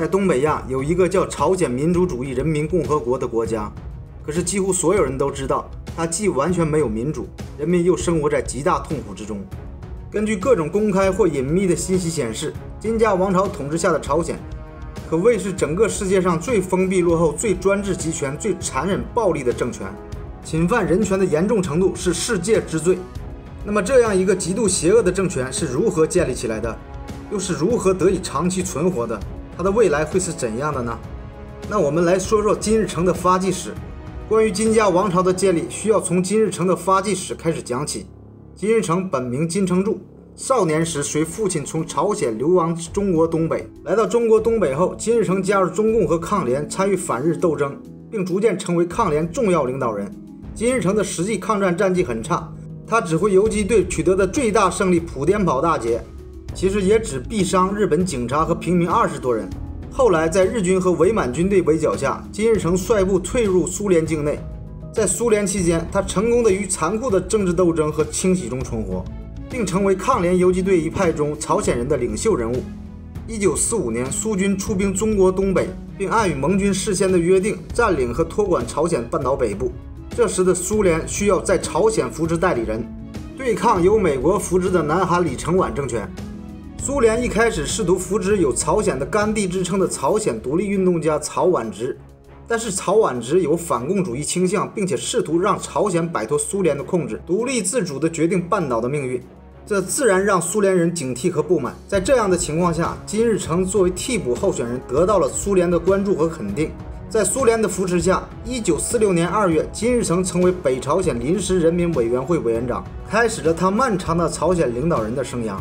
在东北亚有一个叫朝鲜民主主义人民共和国的国家，可是几乎所有人都知道，它既完全没有民主，人民又生活在极大痛苦之中。根据各种公开或隐秘的信息显示，金家王朝统治下的朝鲜，可谓是整个世界上最封闭、落后、最专制集权、最残忍暴力的政权，侵犯人权的严重程度是世界之最。那么，这样一个极度邪恶的政权是如何建立起来的？又是如何得以长期存活的？它的未来会是怎样的呢？那我们来说说金日成的发迹史。关于金家王朝的建立，需要从金日成的发迹史开始讲起。金日成本名金成柱，少年时随父亲从朝鲜流亡中国东北。来到中国东北后，金日成加入中共和抗联，参与反日斗争，并逐渐成为抗联重要领导人。金日成的实际抗战战绩很差。他指挥游击队取得的最大胜利——普滇堡大捷，其实也只毙伤日本警察和平民二十多人。后来，在日军和伪满军队围剿下，金日成率部退入苏联境内。在苏联期间，他成功的于残酷的政治斗争和清洗中存活，并成为抗联游击队一派中朝鲜人的领袖人物。一九四五年，苏军出兵中国东北，并按与盟军事先的约定，占领和托管朝鲜半岛北部。这时的苏联需要在朝鲜扶植代理人，对抗由美国扶植的南韩李承晚政权。苏联一开始试图扶植有“朝鲜的甘地”之称的朝鲜独立运动家曹婉植，但是曹婉植有反共主义倾向，并且试图让朝鲜摆脱苏联的控制，独立自主地决定半岛的命运。这自然让苏联人警惕和不满。在这样的情况下，金日成作为替补候选人得到了苏联的关注和肯定。在苏联的扶持下，一九四六年二月，金日成成为北朝鲜临时人民委员会委员长，开始了他漫长的朝鲜领导人的生涯。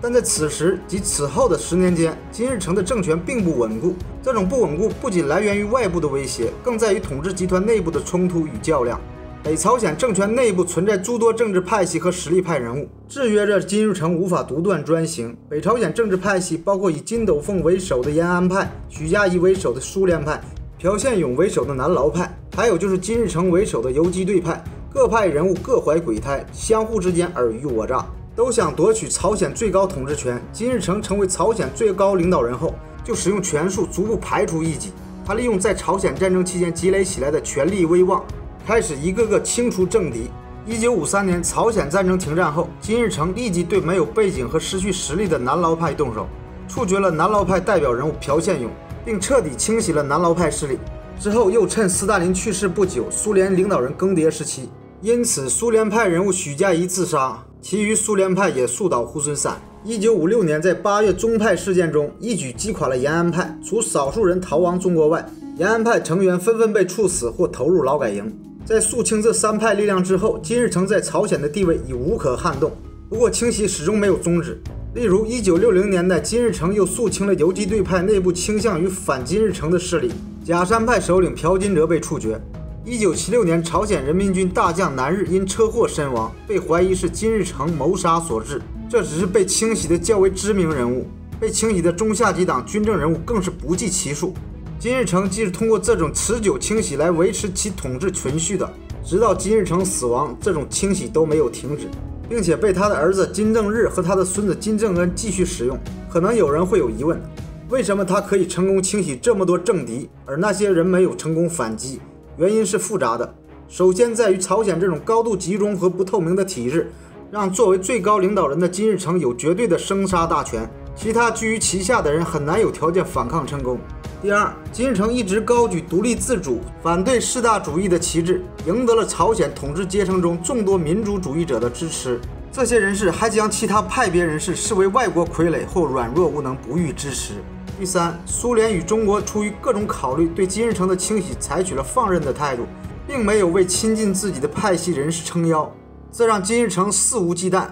但在此时及此后的十年间，金日成的政权并不稳固。这种不稳固不仅来源于外部的威胁，更在于统治集团内部的冲突与较量。北朝鲜政权内部存在诸多政治派系和实力派人物，制约着金日成无法独断专行。北朝鲜政治派系包括以金斗凤为首的延安派、许家怡为首的苏联派。朴宪勇为首的南劳派，还有就是金日成为首的游击队派，各派人物各怀鬼胎，相互之间尔虞我诈，都想夺取朝鲜最高统治权。金日成成为朝鲜最高领导人后，就使用权术逐步排除异己。他利用在朝鲜战争期间积累起来的权力威望，开始一个个清除政敌。一九五三年朝鲜战争停战后，金日成立即对没有背景和失去实力的南劳派动手，处决了南劳派代表人物朴宪勇。并彻底清洗了南劳派势力。之后又趁斯大林去世不久，苏联领导人更迭时期，因此苏联派人物许家宜自杀，其余苏联派也树倒猢狲散。一九五六年，在八月中派事件中，一举击垮了延安派，除少数人逃亡中国外，延安派成员纷纷被处死或投入劳改营。在肃清这三派力量之后，金日成在朝鲜的地位已无可撼动。不过，清洗始终没有终止。例如，一九六零年代，金日成又肃清了游击队派内部倾向于反金日成的势力，假山派首领朴金哲被处决。一九七六年，朝鲜人民军大将南日因车祸身亡，被怀疑是金日成谋杀所致。这只是被清洗的较为知名人物，被清洗的中下级党军政人物更是不计其数。金日成即是通过这种持久清洗来维持其统治存续的，直到金日成死亡，这种清洗都没有停止。并且被他的儿子金正日和他的孙子金正恩继续使用。可能有人会有疑问：为什么他可以成功清洗这么多政敌，而那些人没有成功反击？原因是复杂的。首先，在于朝鲜这种高度集中和不透明的体制，让作为最高领导人的金日成有绝对的生杀大权，其他居于其下的人很难有条件反抗成功。第二，金日成一直高举独立自主、反对世大主义的旗帜，赢得了朝鲜统治阶层中众多民主主义者的支持。这些人士还将其他派别人士视为外国傀儡或软弱无能，不予支持。第三，苏联与中国出于各种考虑，对金日成的清洗采取了放任的态度，并没有为亲近自己的派系人士撑腰，这让金日成肆无忌惮。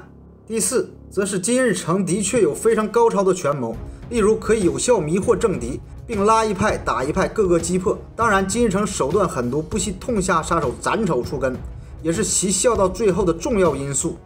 第四，则是金日成的确有非常高超的权谋，例如可以有效迷惑政敌。并拉一派打一派，各个击破。当然，金日成手段狠毒，不惜痛下杀手，斩草除根，也是其笑到最后的重要因素。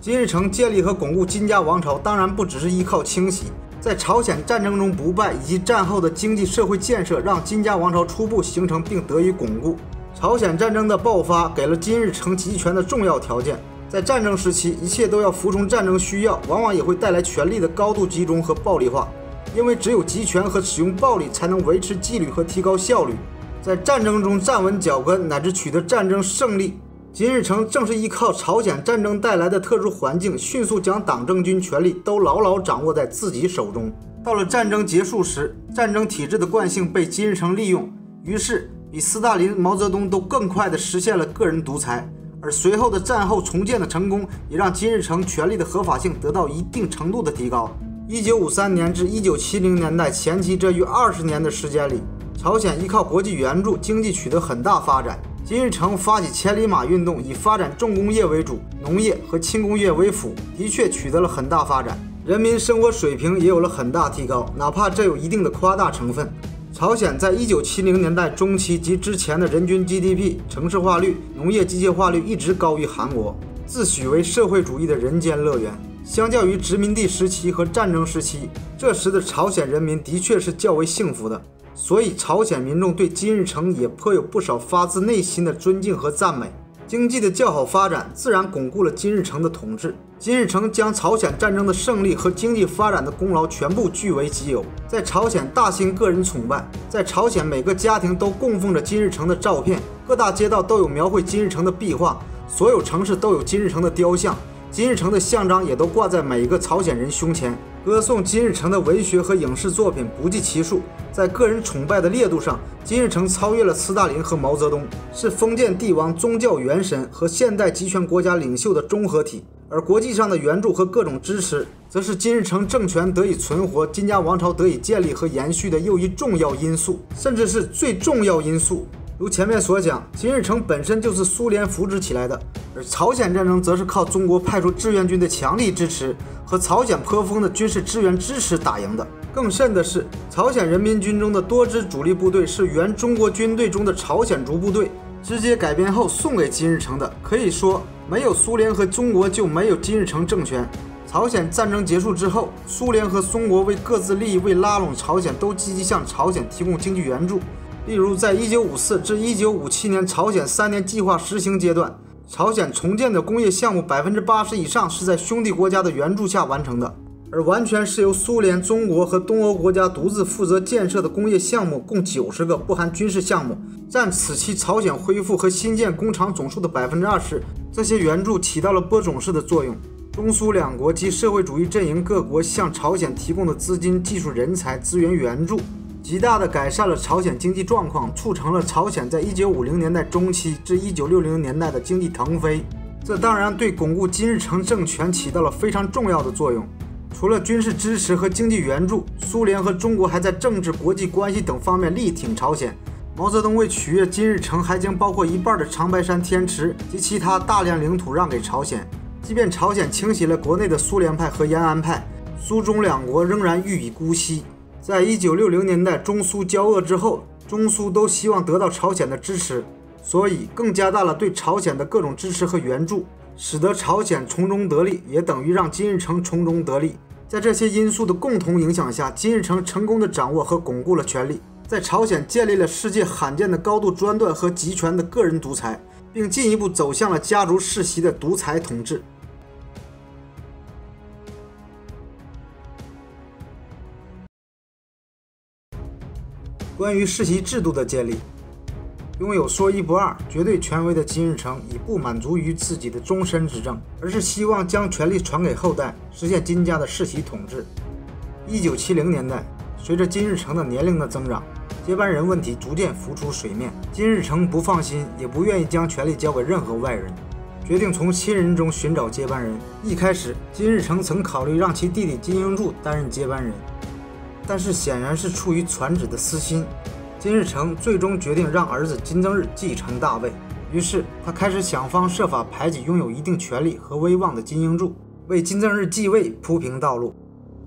金日成建立和巩固金家王朝，当然不只是依靠清洗，在朝鲜战争中不败，以及战后的经济社会建设，让金家王朝初步形成并得以巩固。朝鲜战争的爆发，给了金日成集权的重要条件。在战争时期，一切都要服从战争需要，往往也会带来权力的高度集中和暴力化。因为只有集权和使用暴力才能维持纪律和提高效率，在战争中站稳脚跟乃至取得战争胜利。金日成正是依靠朝鲜战争带来的特殊环境，迅速将党政军权力都牢牢掌握在自己手中。到了战争结束时，战争体制的惯性被金日成利用，于是比斯大林、毛泽东都更快地实现了个人独裁。而随后的战后重建的成功，也让金日成权力的合法性得到一定程度的提高。一九五三年至一九七零年代前期这约二十年的时间里，朝鲜依靠国际援助，经济取得很大发展。金日成发起千里马运动，以发展重工业为主，农业和轻工业为辅，的确取得了很大发展，人民生活水平也有了很大提高，哪怕这有一定的夸大成分。朝鲜在一九七零年代中期及之前的人均 GDP、城市化率、农业机械化率一直高于韩国，自诩为社会主义的人间乐园。相较于殖民地时期和战争时期，这时的朝鲜人民的确是较为幸福的。所以，朝鲜民众对金日成也颇有不少发自内心的尊敬和赞美。经济的较好发展，自然巩固了金日成的统治。金日成将朝鲜战争的胜利和经济发展的功劳全部据为己有，在朝鲜大兴个人崇拜，在朝鲜每个家庭都供奉着金日成的照片，各大街道都有描绘金日成的壁画，所有城市都有金日成的雕像，金日成的像章也都挂在每一个朝鲜人胸前。歌颂金日成的文学和影视作品不计其数，在个人崇拜的烈度上，金日成超越了斯大林和毛泽东，是封建帝王、宗教元神和现代集权国家领袖的综合体。而国际上的援助和各种支持，则是金日成政权得以存活、金家王朝得以建立和延续的又一重要因素，甚至是最重要因素。如前面所讲，金日成本身就是苏联扶植起来的，而朝鲜战争则是靠中国派出志愿军的强力支持和朝鲜颇丰的军事支援支持打赢的。更甚的是，朝鲜人民军中的多支主力部队是原中国军队中的朝鲜族部队，直接改编后送给金日成的。可以说，没有苏联和中国就没有金日成政权。朝鲜战争结束之后，苏联和中国为各自利益为拉拢朝鲜，都积极向朝鲜提供经济援助。例如，在一九五四至一九五七年朝鲜三年计划实行阶段，朝鲜重建的工业项目百分之八十以上是在兄弟国家的援助下完成的，而完全是由苏联、中国和东欧国家独自负责建设的工业项目共九十个，不含军事项目，占此期朝鲜恢复和新建工厂总数的百分之二十。这些援助起到了播种式的作用，中苏两国及社会主义阵营各国向朝鲜提供的资金、技术人才、资源援助。极大地改善了朝鲜经济状况，促成了朝鲜在1950年代中期至1960年代的经济腾飞。这当然对巩固金日成政权起到了非常重要的作用。除了军事支持和经济援助，苏联和中国还在政治、国际关系等方面力挺朝鲜。毛泽东为取悦金日成，还将包括一半的长白山天池及其他大量领土让给朝鲜。即便朝鲜清洗了国内的苏联派和延安派，苏中两国仍然予以姑息。在一九六零年代中苏交恶之后，中苏都希望得到朝鲜的支持，所以更加大了对朝鲜的各种支持和援助，使得朝鲜从中得利，也等于让金日成从中得利。在这些因素的共同影响下，金日成成功的掌握和巩固了权力，在朝鲜建立了世界罕见的高度专断和集权的个人独裁，并进一步走向了家族世袭的独裁统治。关于世袭制度的建立，拥有说一不二、绝对权威的金日成已不满足于自己的终身执政，而是希望将权力传给后代，实现金家的世袭统治。一九七零年代，随着金日成的年龄的增长，接班人问题逐渐浮出水面。金日成不放心，也不愿意将权力交给任何外人，决定从亲人中寻找接班人。一开始，金日成曾考虑让其弟弟金英柱担任接班人。但是显然是出于传旨的私心，金日成最终决定让儿子金正日继承大位。于是他开始想方设法排挤拥有一定权力和威望的金英柱，为金正日继位铺平道路。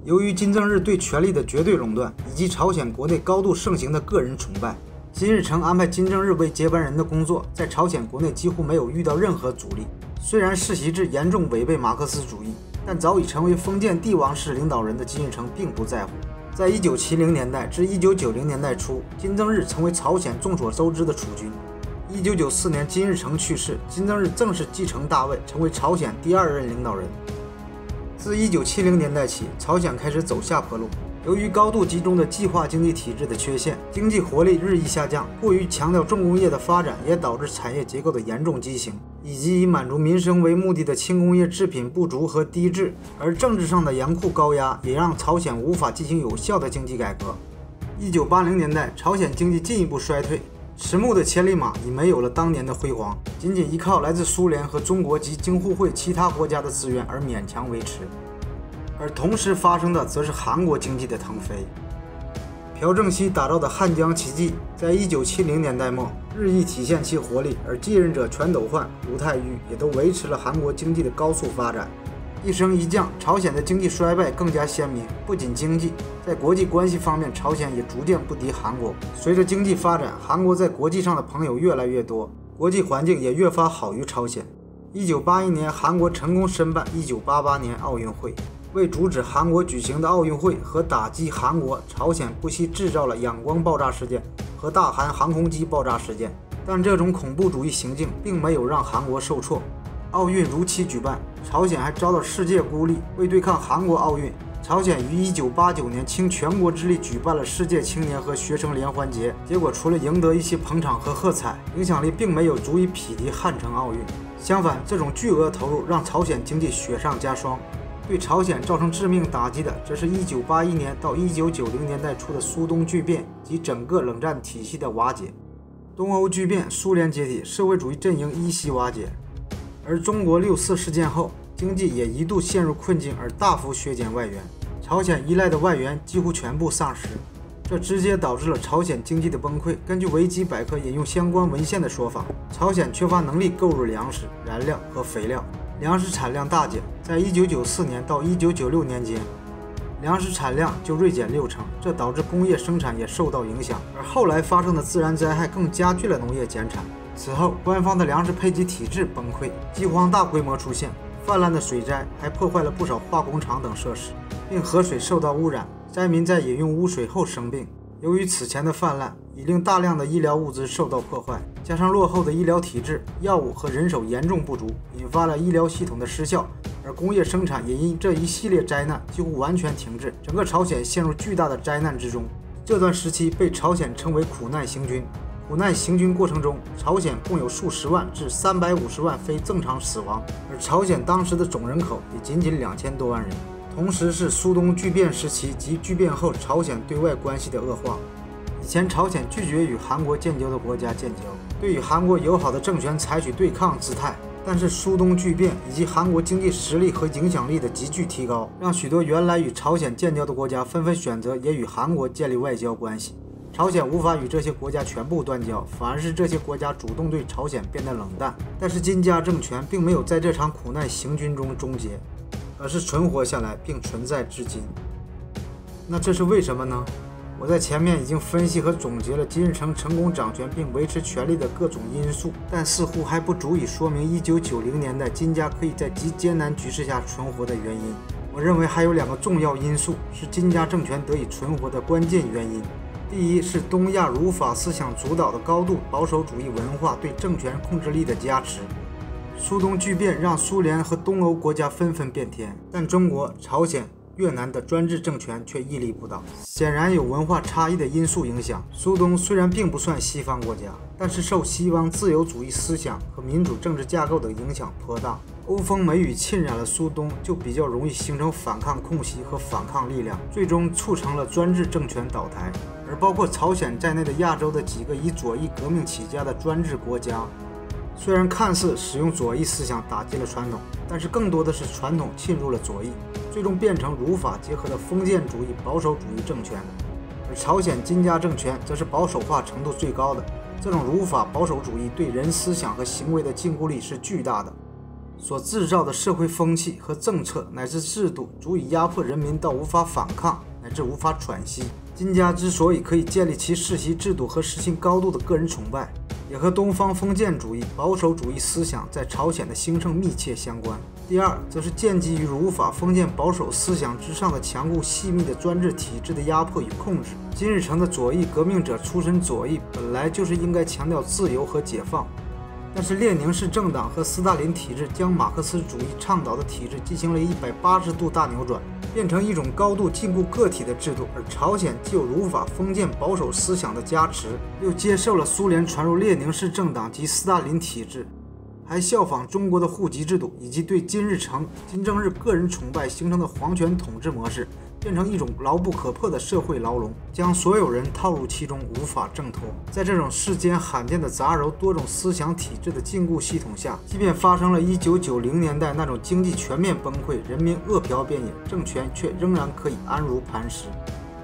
由于金正日对权力的绝对垄断，以及朝鲜国内高度盛行的个人崇拜，金日成安排金正日为接班人的工作，在朝鲜国内几乎没有遇到任何阻力。虽然世袭制严重违背马克思主义，但早已成为封建帝王式领导人的金日成并不在乎。在一九七零年代至一九九零年代初，金正日成为朝鲜众所周知的储君。一九九四年，金日成去世，金正日正式继承大位，成为朝鲜第二任领导人。自一九七零年代起，朝鲜开始走下坡路。由于高度集中的计划经济体制的缺陷，经济活力日益下降，过于强调重工业的发展，也导致产业结构的严重畸形，以及以满足民生为目的的轻工业制品不足和低质。而政治上的严酷高压，也让朝鲜无法进行有效的经济改革。一九八零年代，朝鲜经济进一步衰退，迟暮的千里马已没有了当年的辉煌，仅仅依靠来自苏联和中国及京沪会其他国家的资源而勉强维持。而同时发生的，则是韩国经济的腾飞。朴正熙打造的汉江奇迹，在一九七零年代末日益体现其活力，而继任者全斗焕、卢泰愚也都维持了韩国经济的高速发展。一升一降，朝鲜的经济衰败更加鲜明。不仅经济，在国际关系方面，朝鲜也逐渐不敌韩国。随着经济发展，韩国在国际上的朋友越来越多，国际环境也越发好于朝鲜。一九八一年，韩国成功申办一九八八年奥运会。为阻止韩国举行的奥运会和打击韩国，朝鲜不惜制造了仰光爆炸事件和大韩航空机爆炸事件。但这种恐怖主义行径并没有让韩国受挫，奥运如期举办，朝鲜还遭到世界孤立。为对抗韩国奥运，朝鲜于1989年倾全国之力举办了世界青年和学生联欢节。结果，除了赢得一些捧场和喝彩，影响力并没有足以匹敌汉城奥运。相反，这种巨额投入让朝鲜经济雪上加霜。对朝鲜造成致命打击的，则是一九八一年到一九九零年代初的苏东巨变及整个冷战体系的瓦解。东欧巨变，苏联解体，社会主义阵营依稀瓦解。而中国六四事件后，经济也一度陷入困境，而大幅削减外援，朝鲜依赖的外援几乎全部丧失，这直接导致了朝鲜经济的崩溃。根据维基百科引用相关文献的说法，朝鲜缺乏能力购入粮食、燃料和肥料。粮食产量大减，在一九九四年到一九九六年间，粮食产量就锐减六成，这导致工业生产也受到影响。而后来发生的自然灾害更加剧了农业减产。此后，官方的粮食配给体制崩溃，饥荒大规模出现，泛滥的水灾还破坏了不少化工厂等设施，并河水受到污染，灾民在饮用污水后生病。由于此前的泛滥，已令大量的医疗物资受到破坏，加上落后的医疗体制、药物和人手严重不足，引发了医疗系统的失效，而工业生产也因这一系列灾难几乎完全停滞，整个朝鲜陷入巨大的灾难之中。这段时期被朝鲜称为“苦难行军”。苦难行军过程中，朝鲜共有数十万至三百五十万非正常死亡，而朝鲜当时的总人口也仅仅两千多万人。同时是苏东巨变时期及巨变后朝鲜对外关系的恶化。以前朝鲜拒绝与韩国建交的国家建交，对与韩国友好的政权采取对抗姿态。但是苏东巨变以及韩国经济实力和影响力的急剧提高，让许多原来与朝鲜建交的国家纷纷选择也与韩国建立外交关系。朝鲜无法与这些国家全部断交，反而是这些国家主动对朝鲜变得冷淡。但是金家政权并没有在这场苦难行军中终结。而是存活下来并存在至今。那这是为什么呢？我在前面已经分析和总结了金日成成功掌权并维持权力的各种因素，但似乎还不足以说明1990年代金家可以在极艰难局势下存活的原因。我认为还有两个重要因素是金家政权得以存活的关键原因。第一是东亚儒法思想主导的高度保守主义文化对政权控制力的加持。苏东巨变让苏联和东欧国家纷纷变天，但中国、朝鲜、越南的专制政权却屹立不倒。显然有文化差异的因素影响。苏东虽然并不算西方国家，但是受西方自由主义思想和民主政治架构的影响颇大。欧风美雨浸染了苏东，就比较容易形成反抗空袭和反抗力量，最终促成了专制政权倒台。而包括朝鲜在内的亚洲的几个以左翼革命起家的专制国家。虽然看似使用左翼思想打击了传统，但是更多的是传统侵入了左翼，最终变成儒法结合的封建主义保守主义政权。而朝鲜金家政权则是保守化程度最高的，这种儒法保守主义对人思想和行为的禁锢力是巨大的，所制造的社会风气和政策乃至制度足以压迫人民到无法反抗乃至无法喘息。金家之所以可以建立其世袭制度和实行高度的个人崇拜。也和东方封建主义、保守主义思想在朝鲜的兴盛密切相关。第二，则是建基于儒法封建保守思想之上的强固细密的专制体制的压迫与控制。金日成的左翼革命者出身左翼，本来就是应该强调自由和解放。但是列宁式政党和斯大林体制将马克思主义倡导的体制进行了一百八十度大扭转，变成一种高度禁锢个体的制度。而朝鲜既有儒法封建保守思想的加持，又接受了苏联传入列宁式政党及斯大林体制。还效仿中国的户籍制度，以及对金日成、金正日个人崇拜形成的皇权统治模式，变成一种牢不可破的社会牢笼，将所有人套入其中，无法挣脱。在这种世间罕见的杂糅多种思想体制的禁锢系统下，即便发生了一九九零年代那种经济全面崩溃、人民饿殍遍野，政权却仍然可以安如磐石。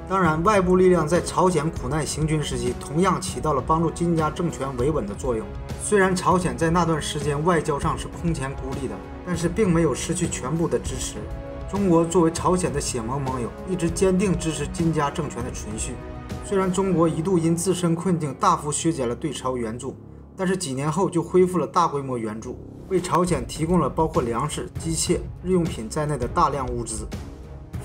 当然，外部力量在朝鲜苦难行军时期，同样起到了帮助金家政权维稳的作用。虽然朝鲜在那段时间外交上是空前孤立的，但是并没有失去全部的支持。中国作为朝鲜的血盟盟友，一直坚定支持金家政权的存续。虽然中国一度因自身困境大幅削减了对朝援助，但是几年后就恢复了大规模援助，为朝鲜提供了包括粮食、机械、日用品在内的大量物资。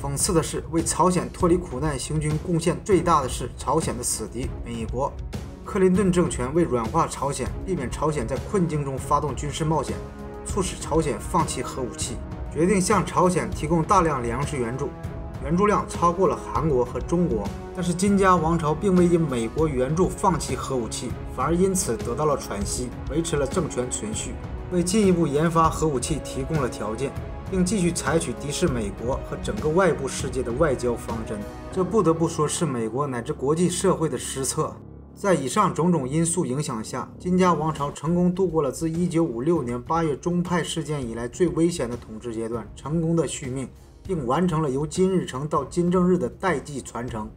讽刺的是，为朝鲜脱离苦难行军贡献最大的是朝鲜的死敌美国。克林顿政权为软化朝鲜，避免朝鲜在困境中发动军事冒险，促使朝鲜放弃核武器，决定向朝鲜提供大量粮食援助，援助量超过了韩国和中国。但是金家王朝并未因美国援助放弃核武器，反而因此得到了喘息，维持了政权存续，为进一步研发核武器提供了条件。并继续采取敌视美国和整个外部世界的外交方针，这不得不说是美国乃至国际社会的失策。在以上种种因素影响下，金家王朝成功度过了自1956年8月中派事件以来最危险的统治阶段，成功的续命，并完成了由金日成到金正日的代际传承。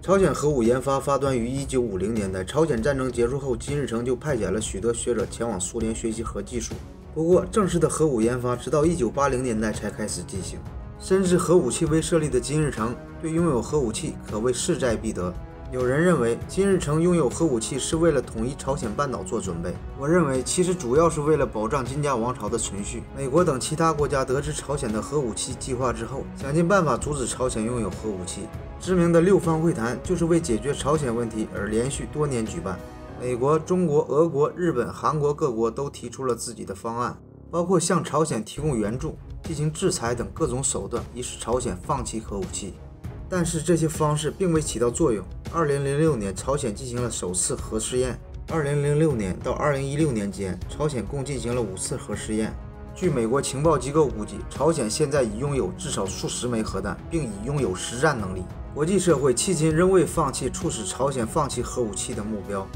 朝鲜核武研发发端于1950年代。朝鲜战争结束后，金日成就派遣了许多学者前往苏联学习核技术。不过，正式的核武研发直到1980年代才开始进行。深知核武器威慑力的金日成，对拥有核武器可谓势在必得。有人认为金日成拥有核武器是为了统一朝鲜半岛做准备。我认为其实主要是为了保障金家王朝的存续。美国等其他国家得知朝鲜的核武器计划之后，想尽办法阻止朝鲜拥有核武器。知名的六方会谈就是为解决朝鲜问题而连续多年举办。美国、中国、俄国、日本、韩国各国都提出了自己的方案，包括向朝鲜提供援助、进行制裁等各种手段，以使朝鲜放弃核武器。但是这些方式并未起到作用。二零零六年，朝鲜进行了首次核试验。二零零六年到二零一六年间，朝鲜共进行了五次核试验。据美国情报机构估计，朝鲜现在已拥有至少数十枚核弹，并已拥有实战能力。国际社会迄今仍未放弃促使朝鲜放弃核武器的目标。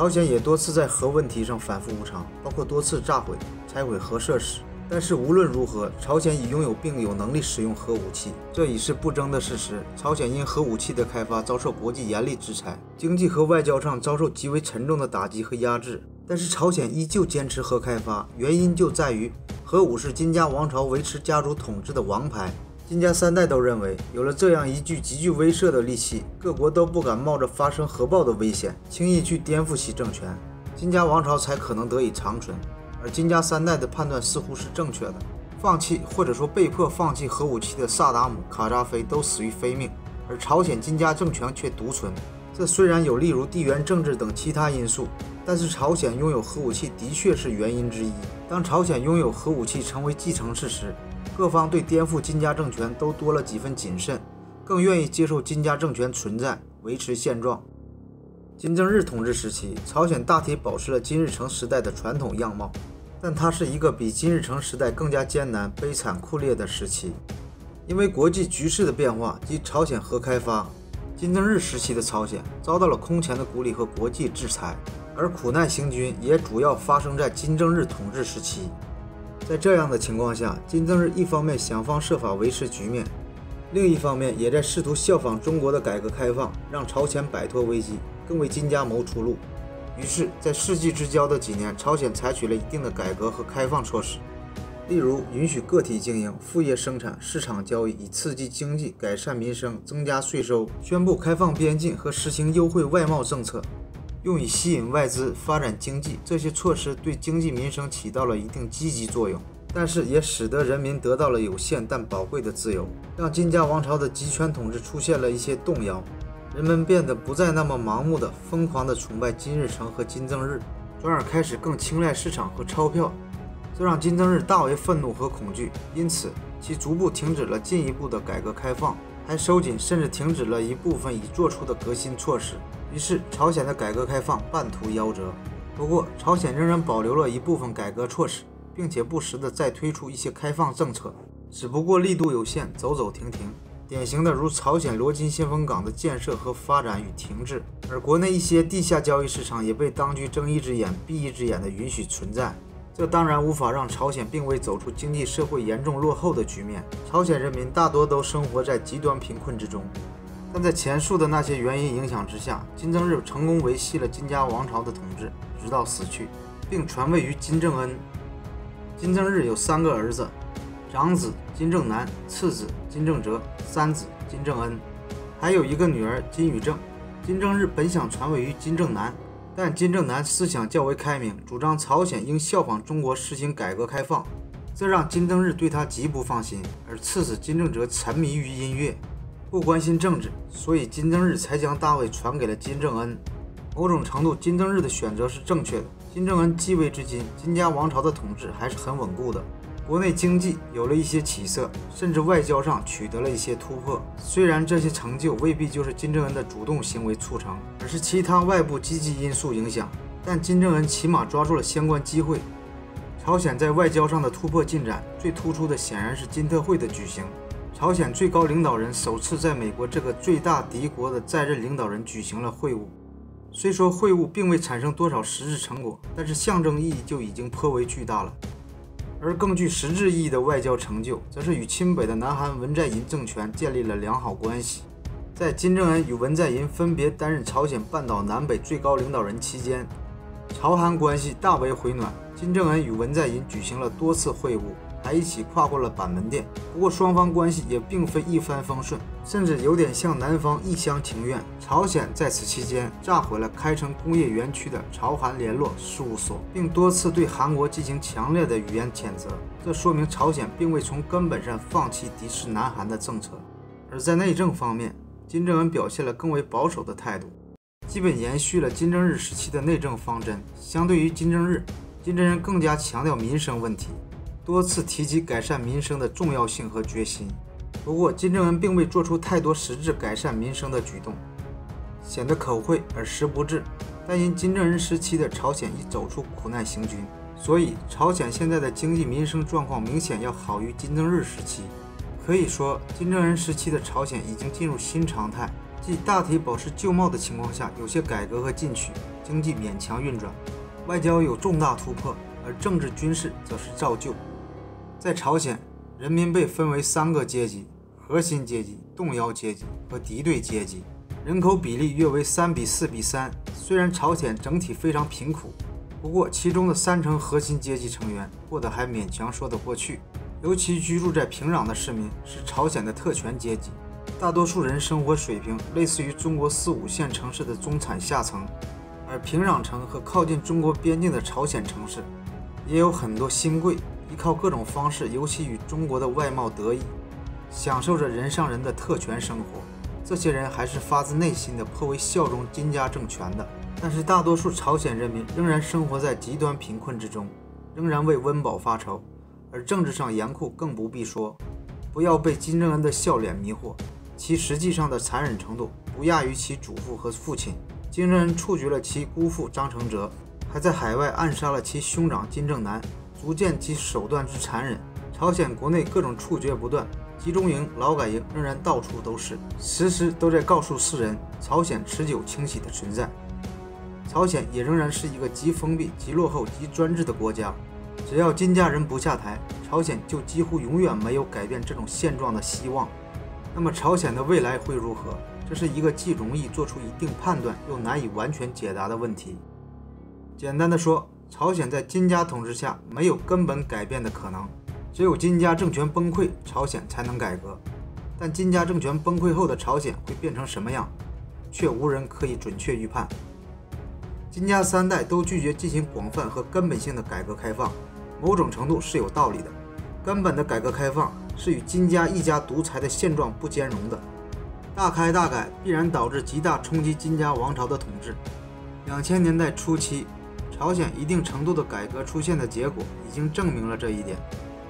朝鲜也多次在核问题上反复无常，包括多次炸毁、拆毁核设施。但是无论如何，朝鲜已拥有并有能力使用核武器，这已是不争的事实。朝鲜因核武器的开发遭受国际严厉制裁，经济和外交上遭受极为沉重的打击和压制。但是朝鲜依旧坚持核开发，原因就在于核武是金家王朝维持家族统治的王牌。金家三代都认为，有了这样一具极具威慑的利器，各国都不敢冒着发生核爆的危险，轻易去颠覆其政权，金家王朝才可能得以长存。而金家三代的判断似乎是正确的，放弃或者说被迫放弃核武器的萨达姆、卡扎菲都死于非命，而朝鲜金家政权却独存。这虽然有例如地缘政治等其他因素，但是朝鲜拥有核武器的确是原因之一。当朝鲜拥有核武器成为既成事实，各方对颠覆金家政权都多了几分谨慎，更愿意接受金家政权存在，维持现状。金正日统治时期，朝鲜大体保持了金日成时代的传统样貌，但它是一个比金日成时代更加艰难、悲惨、酷烈的时期。因为国际局势的变化及朝鲜核开发，金正日时期的朝鲜遭到了空前的孤立和国际制裁，而苦难行军也主要发生在金正日统治时期。在这样的情况下，金正日一方面想方设法维持局面，另一方面也在试图效仿中国的改革开放，让朝鲜摆脱危机。更为金家谋出路。于是，在世纪之交的几年，朝鲜采取了一定的改革和开放措施，例如允许个体经营、副业生产、市场交易，以刺激经济、改善民生、增加税收；宣布开放边境和实行优惠外贸政策，用以吸引外资、发展经济。这些措施对经济民生起到了一定积极作用。但是也使得人民得到了有限但宝贵的自由，让金家王朝的集权统治出现了一些动摇。人们变得不再那么盲目的、疯狂的崇拜金日成和金正日，转而开始更青睐市场和钞票，这让金正日大为愤怒和恐惧。因此，其逐步停止了进一步的改革开放，还收紧甚至停止了一部分已做出的革新措施。于是，朝鲜的改革开放半途夭折。不过，朝鲜仍然保留了一部分改革措施，并且不时的再推出一些开放政策，只不过力度有限，走走停停。典型的如朝鲜罗金先锋港的建设和发展与停滞，而国内一些地下交易市场也被当局睁一只眼闭一只眼的允许存在。这当然无法让朝鲜并未走出经济社会严重落后的局面。朝鲜人民大多都生活在极端贫困之中，但在前述的那些原因影响之下，金正日成功维系了金家王朝的统治，直到死去，并传位于金正恩。金正日有三个儿子。长子金正男，次子金正哲，三子金正恩，还有一个女儿金宇正。金正日本想传位于金正男，但金正男思想较为开明，主张朝鲜应效仿中国实行改革开放，这让金正日对他极不放心。而次子金正哲沉迷于音乐，不关心政治，所以金正日才将大位传给了金正恩。某种程度，金正日的选择是正确的。金正恩继位至今，金家王朝的统治还是很稳固的。国内经济有了一些起色，甚至外交上取得了一些突破。虽然这些成就未必就是金正恩的主动行为促成，而是其他外部积极因素影响，但金正恩起码抓住了相关机会。朝鲜在外交上的突破进展，最突出的显然是金特会的举行。朝鲜最高领导人首次在美国这个最大敌国的在任领导人举行了会晤。虽说会晤并未产生多少实质成果，但是象征意义就已经颇为巨大了。而更具实质意义的外交成就，则是与亲北的南韩文在寅政权建立了良好关系。在金正恩与文在寅分别担任朝鲜半岛南北最高领导人期间，朝韩关系大为回暖。金正恩与文在寅举行了多次会晤。还一起跨过了板门店，不过双方关系也并非一帆风顺，甚至有点像男方一厢情愿。朝鲜在此期间炸毁了开城工业园区的朝韩联络事务所，并多次对韩国进行强烈的语言谴责。这说明朝鲜并未从根本上放弃敌视南韩的政策。而在内政方面，金正恩表现了更为保守的态度，基本延续了金正日时期的内政方针。相对于金正日，金正恩更加强调民生问题。多次提及改善民生的重要性和决心，不过金正恩并未做出太多实质改善民生的举动，显得口惠而实不至。但因金正恩时期的朝鲜已走出苦难行军，所以朝鲜现在的经济民生状况明显要好于金正日时期。可以说，金正恩时期的朝鲜已经进入新常态，即大体保持旧貌的情况下，有些改革和进取，经济勉强运转，外交有重大突破，而政治军事则是照旧。在朝鲜，人民被分为三个阶级：核心阶级、动摇阶级和敌对阶级。人口比例约为三比四比三。虽然朝鲜整体非常贫苦，不过其中的三成核心阶级成员过得还勉强说得过去。尤其居住在平壤的市民是朝鲜的特权阶级，大多数人生活水平类似于中国四五线城市的中产下层。而平壤城和靠近中国边境的朝鲜城市，也有很多新贵。靠各种方式，尤其与中国的外贸得益，享受着人上人的特权生活。这些人还是发自内心的颇为效忠金家政权的。但是大多数朝鲜人民仍然生活在极端贫困之中，仍然为温饱发愁。而政治上严酷更不必说。不要被金正恩的笑脸迷惑，其实际上的残忍程度不亚于其祖父和父亲。金正恩处决了其姑父张承哲，还在海外暗杀了其兄长金正男。足见其手段之残忍。朝鲜国内各种处决不断，集中营、劳改营仍然到处都是，时时都在告诉世人朝鲜持久清洗的存在。朝鲜也仍然是一个极封闭、极落后、极专制的国家。只要金家人不下台，朝鲜就几乎永远没有改变这种现状的希望。那么，朝鲜的未来会如何？这是一个既容易做出一定判断，又难以完全解答的问题。简单的说。朝鲜在金家统治下没有根本改变的可能，只有金家政权崩溃，朝鲜才能改革。但金家政权崩溃后的朝鲜会变成什么样，却无人可以准确预判。金家三代都拒绝进行广泛和根本性的改革开放，某种程度是有道理的。根本的改革开放是与金家一家独裁的现状不兼容的。大开大改必然导致极大冲击金家王朝的统治。两千年代初期，朝鲜一定程度的改革出现的结果已经证明了这一点。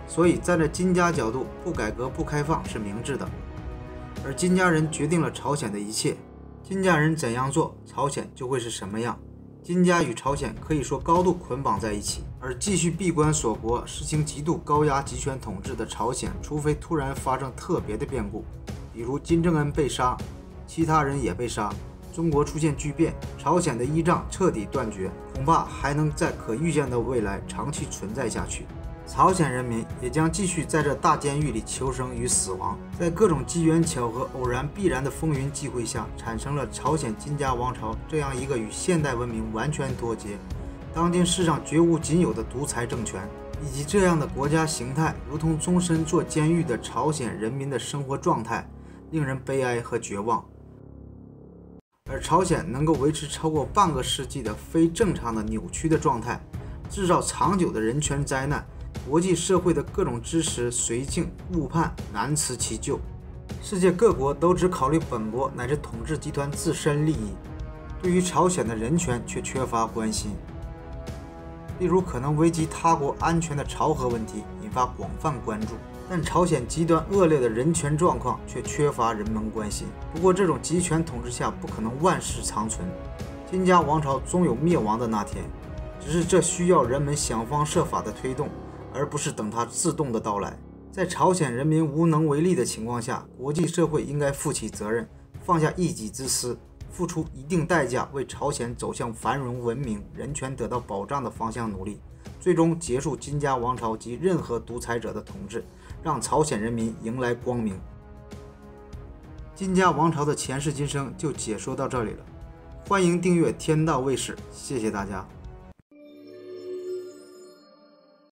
所以站在金家角度，不改革不开放是明智的。而金家人决定了朝鲜的一切，金家人怎样做，朝鲜就会是什么样。金家与朝鲜可以说高度捆绑在一起，而继续闭关锁国、实行极度高压集权统治的朝鲜，除非突然发生特别的变故，比如金正恩被杀，其他人也被杀，中国出现巨变，朝鲜的依仗彻底断绝，恐怕还能在可预见的未来长期存在下去。朝鲜人民也将继续在这大监狱里求生与死亡，在各种机缘巧合、偶然必然的风云际会下，产生了朝鲜金家王朝这样一个与现代文明完全脱节、当今世上绝无仅有的独裁政权，以及这样的国家形态，如同终身坐监狱的朝鲜人民的生活状态，令人悲哀和绝望。而朝鲜能够维持超过半个世纪的非正常的扭曲的状态，制造长久的人权灾难。国际社会的各种支持绥靖误判，难辞其咎。世界各国都只考虑本国乃至统治集团自身利益，对于朝鲜的人权却缺乏关心。例如，可能危及他国安全的朝核问题引发广泛关注，但朝鲜极端恶劣的人权状况却缺乏人们关心。不过，这种集权统治下不可能万世长存，金家王朝终有灭亡的那天，只是这需要人们想方设法的推动。而不是等它自动的到来。在朝鲜人民无能为力的情况下，国际社会应该负起责任，放下一己之私，付出一定代价，为朝鲜走向繁荣、文明、人权得到保障的方向努力，最终结束金家王朝及任何独裁者的统治，让朝鲜人民迎来光明。金家王朝的前世今生就解说到这里了，欢迎订阅天道卫士，谢谢大家。